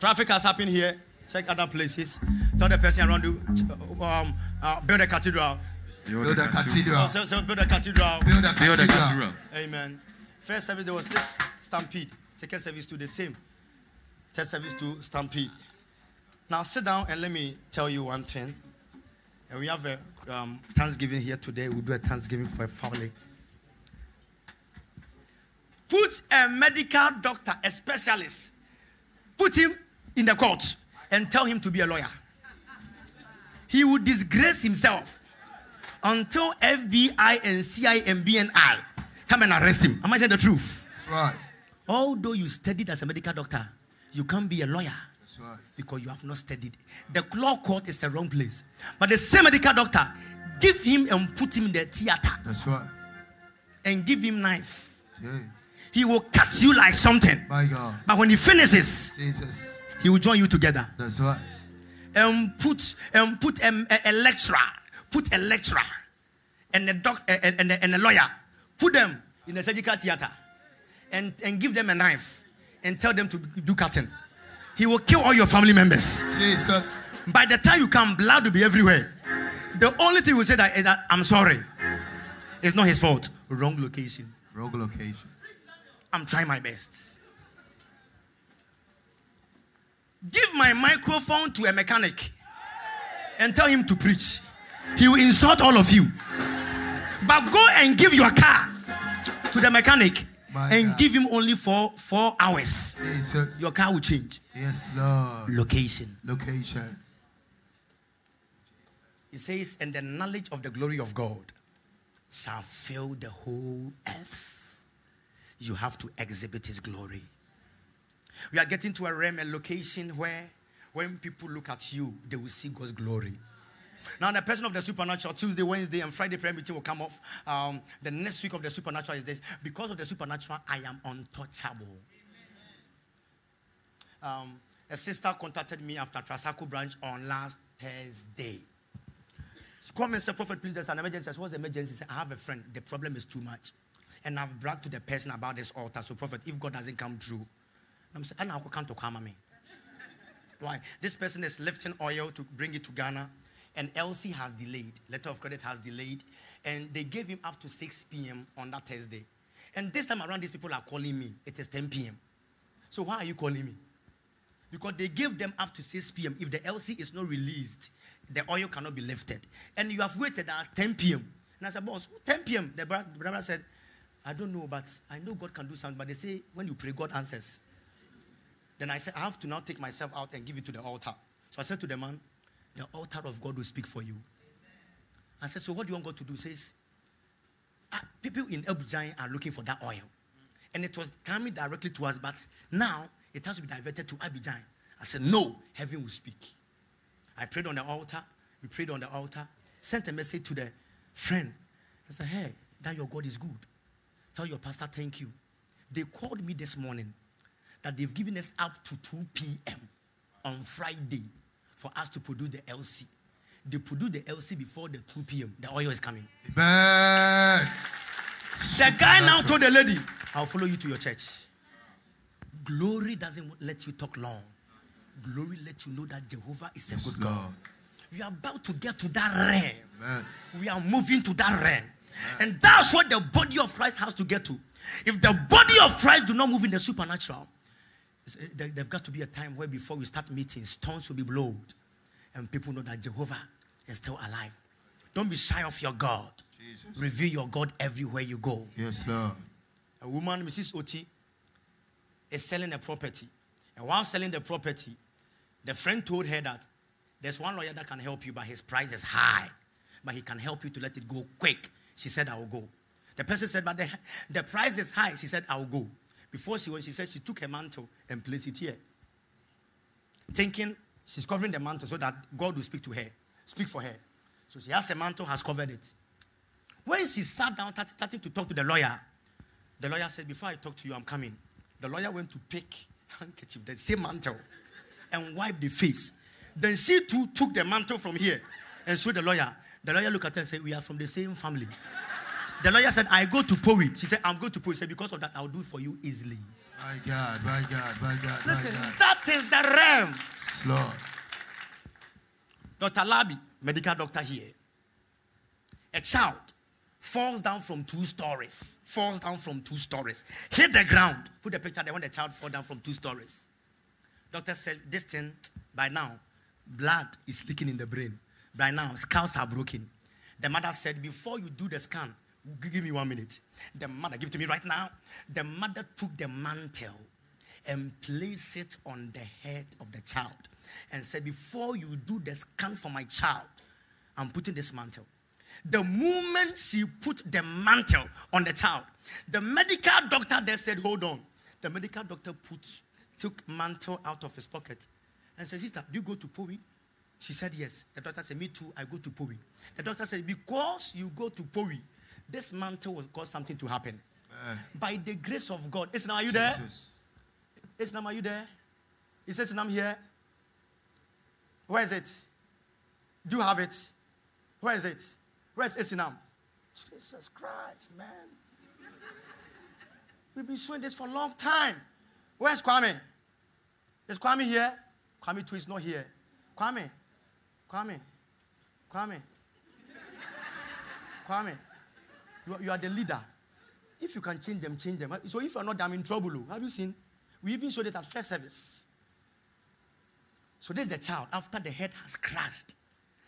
Speaker 2: Traffic has happened here. Check other places. Tell the person around you, um, uh, build a cathedral.
Speaker 3: Build a
Speaker 2: Oh,
Speaker 3: cathedral.
Speaker 2: so, so build a cathedral.
Speaker 3: Build a cathedral.
Speaker 2: Amen. First service there was this stampede. Second service to the same. Third service to stampede. Now sit down and let me tell you one thing. And we have a um, Thanksgiving here today. We'll do a Thanksgiving for a family. Put a medical doctor, a specialist, put him in the court and tell him to be a lawyer. He would disgrace himself until FBI and CIA and BNI come and arrest him. Am I saying the truth?
Speaker 3: That's right.
Speaker 2: Although you studied as a medical doctor, you can't be a lawyer
Speaker 3: That's right.
Speaker 2: because you have not studied. The law court is the wrong place. But the same medical doctor, give him and put him in the theater
Speaker 3: That's right.
Speaker 2: and give him knife.
Speaker 3: Yeah.
Speaker 2: He will cut you like something.
Speaker 3: My God.
Speaker 2: But when he finishes,
Speaker 3: Jesus.
Speaker 2: he will join you together
Speaker 3: That's right.
Speaker 2: and put and put um, a, a lecturer, put a lecturer and a doc and, and, a, and a lawyer, put them in a surgical theater and, and give them a knife and tell them to do cutting. He will kill all your family members.
Speaker 3: Jesus.
Speaker 2: By the time you come, blood will be everywhere. The only thing we say that is that I'm sorry. It's not his fault. Wrong location.
Speaker 3: Wrong location.
Speaker 2: I'm trying my best. Give my microphone to a mechanic and tell him to preach. He will insult all of you. But go and give your car to the mechanic
Speaker 3: My
Speaker 2: and
Speaker 3: God.
Speaker 2: give him only for four hours.
Speaker 3: Jesus.
Speaker 2: Your car will change.
Speaker 3: Yes, Lord.
Speaker 2: Location.
Speaker 3: Location.
Speaker 2: He says, and the knowledge of the glory of God shall fill the whole earth. You have to exhibit his glory. We are getting to a realm, a location where when people look at you, they will see God's glory. Now, the person of the supernatural, Tuesday, Wednesday, and Friday prayer meeting will come off. Um, the next week of the supernatural is this. Because of the supernatural, I am untouchable. Um, a sister contacted me after Trasacco branch on last Thursday. She called me and said, Prophet, please, there's an emergency. I said, What's the emergency? She said, I have a friend. The problem is too much. And I've bragged to the person about this altar. So, Prophet, if God doesn't come through, I'm saying, I come to Kwama me. Why? This person is lifting oil to bring it to Ghana, and LC has delayed. Letter of credit has delayed, and they gave him up to 6 p.m. on that Thursday. And this time around, these people are calling me. It is 10 p.m. So why are you calling me? Because they gave them up to 6 p.m. If the LC is not released, the oil cannot be lifted. And you have waited at 10 p.m. And I said, boss, 10 p.m. The the brother said, I don't know, but I know God can do something. But they say when you pray, God answers. Then I said, I have to now take myself out and give it to the altar. So I said to the man, the altar of God will speak for you. I said, so what do you want God to do? He says, "Ah, people in Abuja are looking for that oil. And it was coming directly to us, but now it has to be diverted to Abidjan. I said, No, heaven will speak. I prayed on the altar. We prayed on the altar. Sent a message to the friend. I said, Hey, that your God is good. Tell your pastor thank you. They called me this morning that they've given us up to 2 p.m. on Friday for us to produce the LC. They produce the LC before the 2 p.m. The oil is coming.
Speaker 3: Amen.
Speaker 2: The guy now told the lady, I'll follow you to your church. Glory doesn't let you talk long. Glory lets you know that Jehovah is a
Speaker 3: Yes,
Speaker 2: good God.
Speaker 3: Lord.
Speaker 2: We are about to get to that realm.
Speaker 3: Amen.
Speaker 2: We are moving to that realm. And that's what the body of Christ has to get to. If the body of Christ do not move in the supernatural, Eh, there's got to be a time where before we start meetings, stones will be blown. And people know that Jehovah is still alive. Don't be shy of your God.
Speaker 3: Jesus.
Speaker 2: Reveal your God everywhere you go.
Speaker 3: Yes, Lord.
Speaker 2: A woman, Mrs. Oti, is selling a property. And while selling the property, the friend told her that there's one lawyer that can help you, but his price is high. But he can help you to let it go quick. She said, I will go. The person said, But the, the price is high. She said, I will go. Before she went, she said she took her mantle and placed it here. Thinking she's covering the mantle so that God will speak to her, speak for her. So she has a mantle, has covered it. When she sat down, start- starting to talk to the lawyer, the lawyer said, Before I talk to you, I'm coming. The lawyer went to pick handkerchief, the same mantle, and wipe the face. Then she too took the mantle from here and showed the lawyer. The lawyer looked at her and said, We are from the same family. The lawyer said, I go to Powi. She said, I'm going to Powi. He said, Because of that, I'll do it for you easily.
Speaker 3: My God, my God, my God,
Speaker 2: Listen,
Speaker 3: my God.
Speaker 2: that is the realm.
Speaker 3: Lord.
Speaker 2: Dr. Labi, medical doctor here. A child falls down from two stories. Falls down from two stories. Hit the ground. Put the picture there when the child fall down from two stories. Doctor said, This thing, by now, blood is leaking in the brain. By now, skulls are broken. The mother said, Before you do the scan, give me one minute. The mother, give it to me right now. The mother took the mantle and placed it on the head of the child and said, Before you do the scan for my child, I'm putting this mantle. The moment she put the mantle on the child, the medical doctor there said, Hold on. The medical doctor put, took mantle out of his pocket and said, Sister, do you go to Powi? She said, Yes. The doctor said, Me too, I go to Powi. The doctor said, Because you go to Powi, this mantle will cause something to happen.
Speaker 3: Amen.
Speaker 2: By the grace of God. Listen, are you there?
Speaker 3: Jesus.
Speaker 2: Are you there? He says, I'm here. Where is it? Do you have it? Where is it? Where's Islam? Jesus Christ, man. We've been showing this for a long time. Where's Kwame? Is Kwame here? Kwame too is not here. Kwame, Kwame, Kwame, Kwame. You are, you are the leader. If you can change them, change them. So if you're not, I'm in trouble. oh. Have you seen? We even showed it at first service. So this is the child after the head has crashed.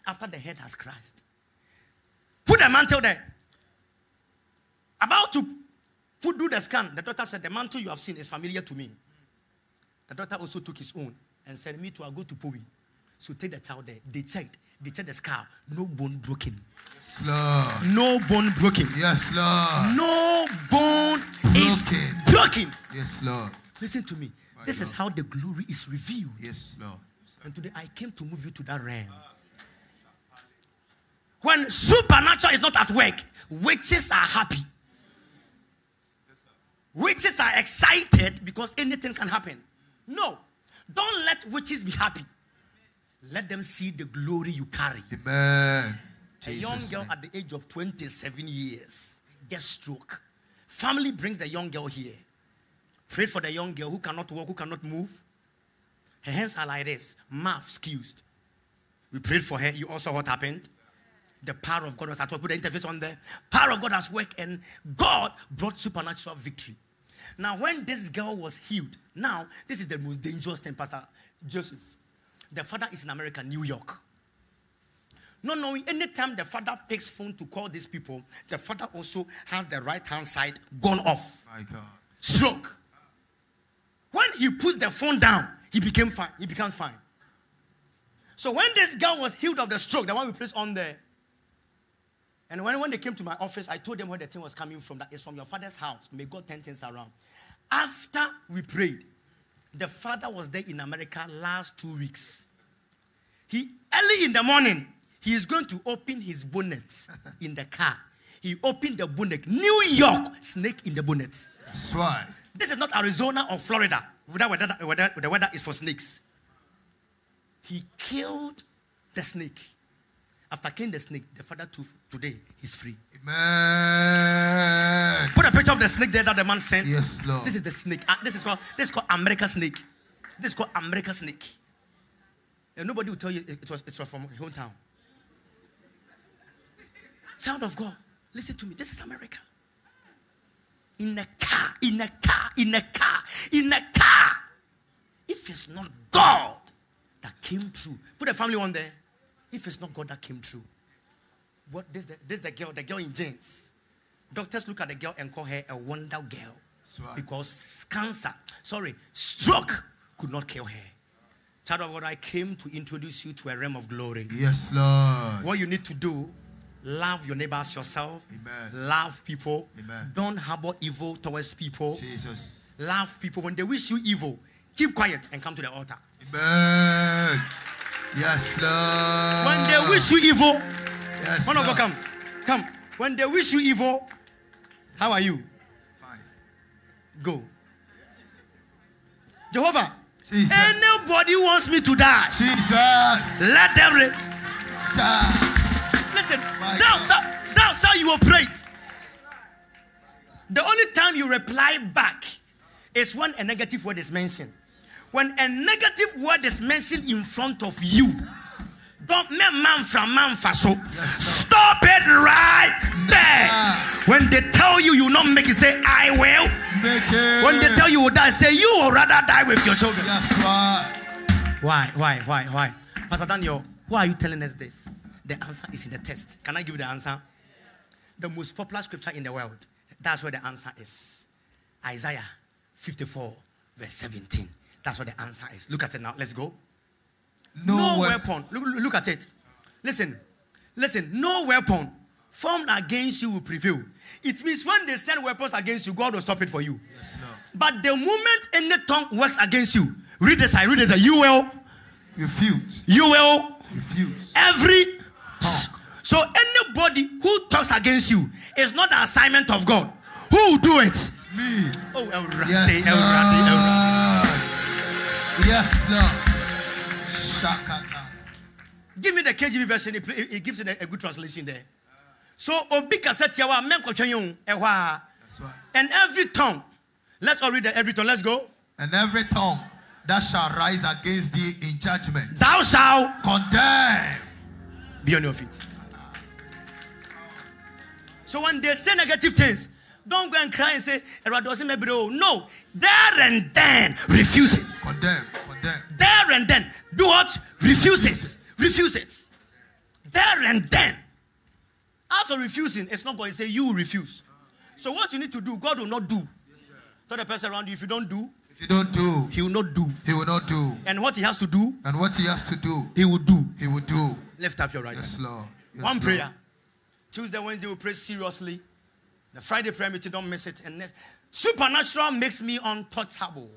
Speaker 2: After the head has crashed. Put the mantle there. About to put do the scan, the doctor said, The mantle you have seen is familiar to me. The doctor also took his own and said, Me too, I'll go to Powi. So take the child there. They checked. They checked the scar. No bone broken.
Speaker 3: Yes, Lord.
Speaker 2: No bone broken.
Speaker 3: Yes, Lord.
Speaker 2: No bone is
Speaker 3: Broken.
Speaker 2: broken.
Speaker 3: Yes, Lord.
Speaker 2: Listen to me.
Speaker 3: My
Speaker 2: This is how the glory is revealed.
Speaker 3: Yes, Lord.
Speaker 2: And today I came to move you to that realm. When supernatural is not at work, witches are happy. Witches are excited because anything can happen. No, don't let witches be happy. Let them see the glory you carry.
Speaker 3: Amen.
Speaker 2: A young girl
Speaker 3: name.
Speaker 2: at the age of 27 years gets stroke. Family brings the young girl here. Prayed for the young girl who cannot walk, who cannot move. Her hands are like this, mouth skewed. We prayed for her. You also saw what happened. The power of God was at work. Put the interface on there. Power of God has worked, and God brought supernatural victory. Now, when this girl was healed, now this is the most dangerous thing, Pastor Joseph. The father is in America, New York. Not knowing anytime the father picks phone to call these people, the father also has the right hand side gone off.
Speaker 3: My God.
Speaker 2: Stroke. When he puts the phone down, he became fine. He becomes fine. So when this girl was healed of the stroke, the one we placed on there, and when, when they came to my office, I told them where the thing was coming from. That is from your father's house. May God turn things around. After we prayed, The father was there in America last two weeks. He early in the morning, he is going to open his bonnet in the car. He opened the bonnet. New York, snake in the bonnet.
Speaker 3: That's right.
Speaker 2: This is not Arizona or Florida. Whether, whether, the weather is for snakes. He killed the snake. After killing the snake, the father took today he's free.
Speaker 3: Amen.
Speaker 2: Put a picture of the snake there that the man sent.
Speaker 3: Yes, Lord.
Speaker 2: This is the snake. Uh, this is called this is called America snake. This is called America snake. And nobody will tell you it, was it was from hometown. Child of God, listen to me. This is America. In a car, in a car, in a car, in a car. If it's not God that came through, put a family on there. If it's not God that came through, what this the, this the girl, the girl in jeans. Doctors look at the girl and call her a wonder girl
Speaker 3: right.
Speaker 2: because cancer, sorry, stroke could not kill her. Child of God, I came to introduce you to a realm of glory.
Speaker 3: Yes, Lord.
Speaker 2: What you need to do, love your neighbors yourself.
Speaker 3: Amen.
Speaker 2: Love people.
Speaker 3: Amen.
Speaker 2: Don't harbor evil towards people.
Speaker 3: Jesus.
Speaker 2: Love people. When they wish you evil, keep quiet and come to the altar.
Speaker 3: Amen. Yes, Lord.
Speaker 2: When they wish you evil,
Speaker 3: yes,
Speaker 2: one of you come, come. When they wish you evil, how are you?
Speaker 3: Fine.
Speaker 2: Go. Jehovah,
Speaker 3: Jesus.
Speaker 2: anybody wants me to die,
Speaker 3: Jesus.
Speaker 2: let them.
Speaker 3: Die.
Speaker 2: Listen,
Speaker 3: My
Speaker 2: that's
Speaker 3: God.
Speaker 2: how, that's how you operate. The only time you reply back is when a negative word is mentioned. When a negative word is mentioned in front of you, don't make man from man for so. Stop it right there. When they tell you you not make it, say I will. When they tell you will die, say you will rather die with your children. Why? Why? Why? Why? Pastor Daniel, why are you telling us this? The answer is in the text. Can I give you the answer? The most popular scripture in the world. That's where the answer is. Isaiah 54, verse 17. That's what the answer is. Look at it now. Let's go.
Speaker 3: No,
Speaker 2: No
Speaker 3: weapon.
Speaker 2: weapon. Look, look at it. Listen. Listen. No weapon formed against you will prevail. It means when they send weapons against you, God will stop it for you.
Speaker 3: Yes, Lord.
Speaker 2: But the moment any tongue works against you, read this I read this you will,
Speaker 3: Refuse.
Speaker 2: you will,
Speaker 3: Refuse.
Speaker 2: every. So anybody who talks against you is not the assignment of God. Who will do it?
Speaker 3: Me.
Speaker 2: Oh, El Rade,
Speaker 3: Yes,
Speaker 2: El Rade, El Rade.
Speaker 3: Yes, Lord. Shakata.
Speaker 2: Give me the KJV version. It, gives it a, good translation there. So obi kaseti awa men kwatwa yon.
Speaker 3: That's right.
Speaker 2: And every tongue. Let's all read the every tongue. Let's go.
Speaker 3: And every tongue that shall rise against thee in judgment,
Speaker 2: Thou shalt
Speaker 3: condemn.
Speaker 2: be on your feet. So when they say negative things, don't go and cry and say, "Eradi ose me bro." No, there and then refuse it.
Speaker 3: Condemn. Condemn.
Speaker 2: There and then do what? Refuse it. Refuse it. There and then. As for refusing, it's not going to say you refuse. So what you need to do, God will not do. Tell the person around you, if you don't do,
Speaker 3: If you don't do,
Speaker 2: He will not do.
Speaker 3: he will not do.
Speaker 2: And what He has to do,
Speaker 3: And what he has to do,
Speaker 2: He will do.
Speaker 3: he will do.
Speaker 2: Lift up your right hand.
Speaker 3: Yes, Lord. Yes,
Speaker 2: One
Speaker 3: Lord.
Speaker 2: prayer. Tuesday, Wednesday, we pray seriously. The Friday prayer meeting, don't miss it. And next, supernatural makes me untouchable.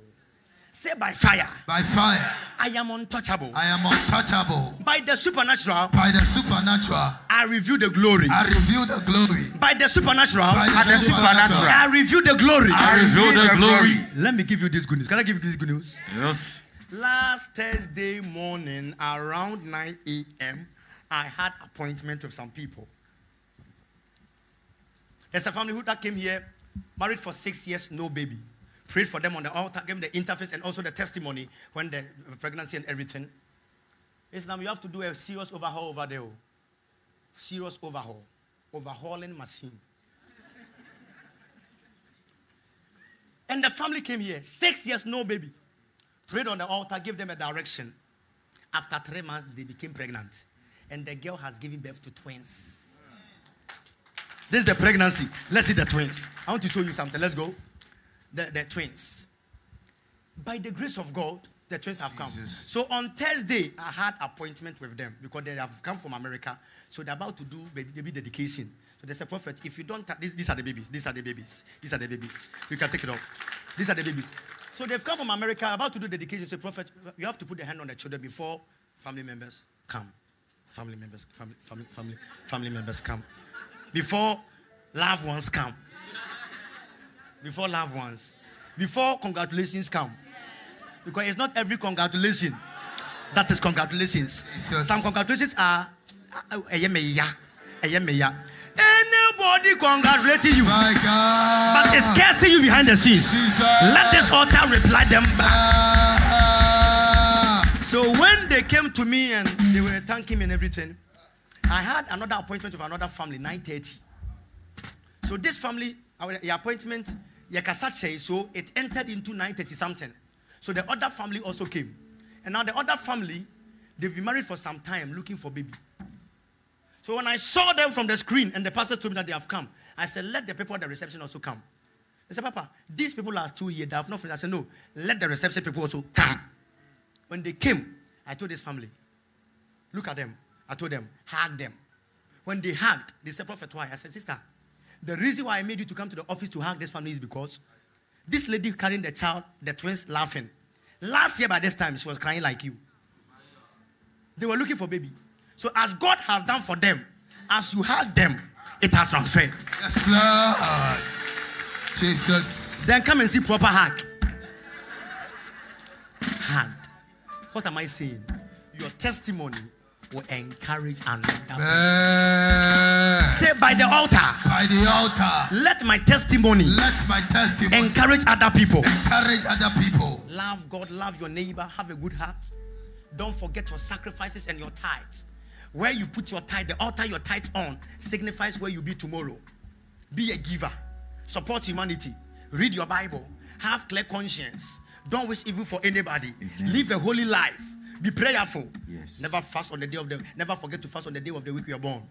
Speaker 2: Say by fire,
Speaker 3: By fire,
Speaker 2: I am untouchable.
Speaker 3: I am untouchable.
Speaker 2: By the supernatural,
Speaker 3: By the supernatural,
Speaker 2: I reveal the glory.
Speaker 3: I reveal the glory.
Speaker 2: By the supernatural,
Speaker 3: By the
Speaker 4: the
Speaker 3: supernatural,
Speaker 4: supernatural.
Speaker 2: I reveal the glory.
Speaker 3: I reveal the glory.
Speaker 2: Let me give you this good news. Can I give you this good news?
Speaker 4: Yes.
Speaker 2: Last Thursday morning, around 9 a.m., I had appointment with some people. There's a family who that came here, married for six years, no baby. Prayed for them on the altar, gave them the interface and also the testimony when the pregnancy and everything. Islam, you have to do a serious overhaul over there. oh. Serious overhaul. Overhauling machine. And the family came here, six years, no baby. Prayed on the altar, gave them a direction. After three months, they became pregnant. And the girl has given birth to twins. This is the pregnancy. Let's see the twins. I want to show you something. Let's go. The, the twins. By the grace of God, the twins have come. So on Thursday, I had appointment with them because they have come from America. So they're about to do baby, baby dedication. So there's a prophet. If you don't, these, these are the babies. These are the babies. These are the babies. You can take it off. These are the babies. So they've come from America, about to do dedication. Say, Prophet, you have to put the hand on the children before family members come. Family members, family, family, family, family members come. Before loved ones come. Before loved ones. Before congratulations come. Because it's not every congratulation that is congratulations. Some congratulations are uh, Anybody congratulating you,
Speaker 3: My God.
Speaker 2: but it's cursing you behind the scenes.
Speaker 3: Jesus.
Speaker 2: Let this altar reply them back.
Speaker 3: Ah.
Speaker 2: So when they came to me and they were thanking me and everything, I had another appointment with another family, 9:30. So this family, our appointment, so it entered into 9:30 something. So the other family also came. And now the other family, they've been married for some time looking for baby. So when I saw them from the screen and the pastor told me that they have come, I said, let the people at the reception also come. They said, Papa, these people are still here. They have not finished. I said, no, let the reception people also come. When they came, I told this family, look at them. I told them, hug them. When they hugged, they said, Prophet, why? I said, Sister, the reason why I made you to come to the office to hug this family is because this lady carrying the child, the twins laughing. Last year by this time, she was crying like you. They were looking for baby. So as God has done for them, as you hug them, it has transferred.
Speaker 3: Yes, Lord. Jesus.
Speaker 2: Then come and see proper hug. Hug. What am I saying? Your testimony will encourage another. person.
Speaker 3: Man.
Speaker 2: Say by the altar,
Speaker 3: By the altar,
Speaker 2: let my testimony
Speaker 3: let my testimony
Speaker 2: encourage other people.
Speaker 3: encourage other people.
Speaker 2: Love God, love your neighbor, have a good heart. Don't forget your sacrifices and your tithes. Where you put your tithe, the altar your tithe on signifies where you'll be tomorrow. Be a giver. Support humanity. Read your Bible. Have clear conscience. Don't wish evil for anybody. Live a holy life. Be prayerful.
Speaker 4: Yes.
Speaker 2: Never fast on the day of the never forget to fast on the day of the week you are born.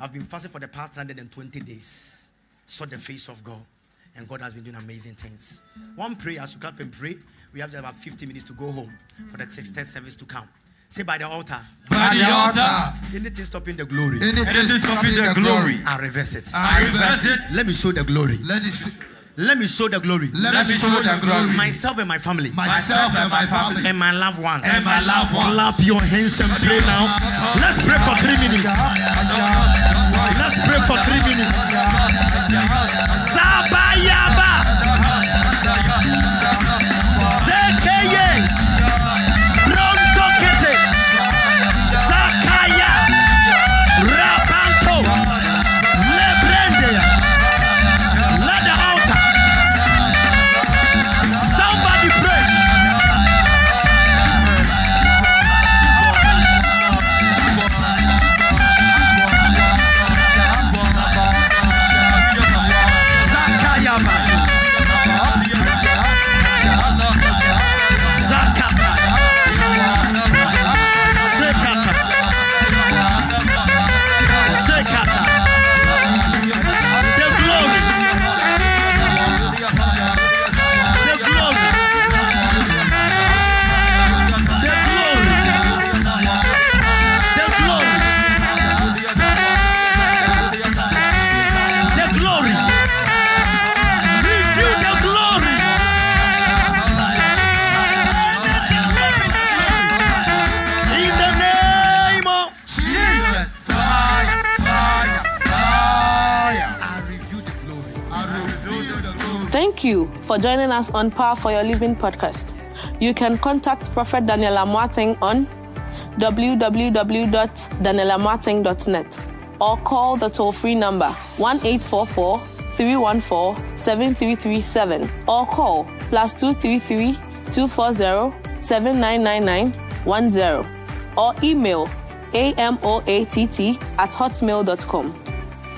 Speaker 2: I've been fasting for the past 120 days. Saw the face of God. And God has been doing amazing things. One prayer, as you clap and pray, we have just about 50 minutes to go home for the sixth service to come. Say by the altar,
Speaker 3: By the altar,
Speaker 2: anything stopping the glory,
Speaker 3: anything stopping the glory,
Speaker 2: I reverse it.
Speaker 3: I reverse it.
Speaker 2: Let me show the glory.
Speaker 3: Let it.
Speaker 2: Let me show the glory.
Speaker 3: Let me show the glory.
Speaker 2: Myself and my family.
Speaker 3: Myself and my family.
Speaker 2: and my loved ones.
Speaker 3: And my loved ones.
Speaker 2: Clap your hands and pray now. Let's pray for three minutes. Let's pray for three minutes. Zabayaba.
Speaker 1: Thank you for joining us on Power for Your Living podcast. You can contact Prophet Daniel Amoateng on www.danielamoateng.net or call the toll free number 1 314 7337 or call plus 233 240 7999 or email amoatt at hotmail.com.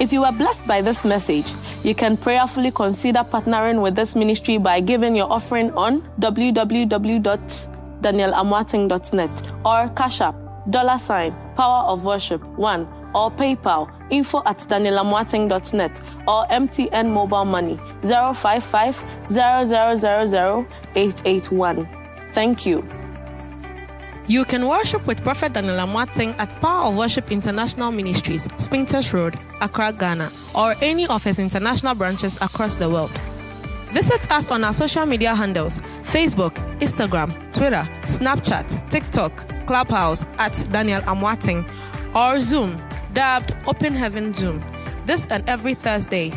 Speaker 1: If you were blessed by this message, you can prayerfully consider partnering with this ministry by giving your offering on www.danielamoateng.net or Cash App, dollar sign, power of worship, one, or PayPal, info at danielamoateng.net or MTN mobile money, 055 0000 881. Thank you. You can worship with Prophet Daniel Amoateng at Power of Worship International Ministries, Spintex Road, Accra, Ghana, or any of his international branches across the world. Visit us on our social media handles Facebook, Instagram, Twitter, Snapchat, TikTok, Clubhouse at Daniel Amoateng, or Zoom, dubbed Open Heaven Zoom. This and every Thursday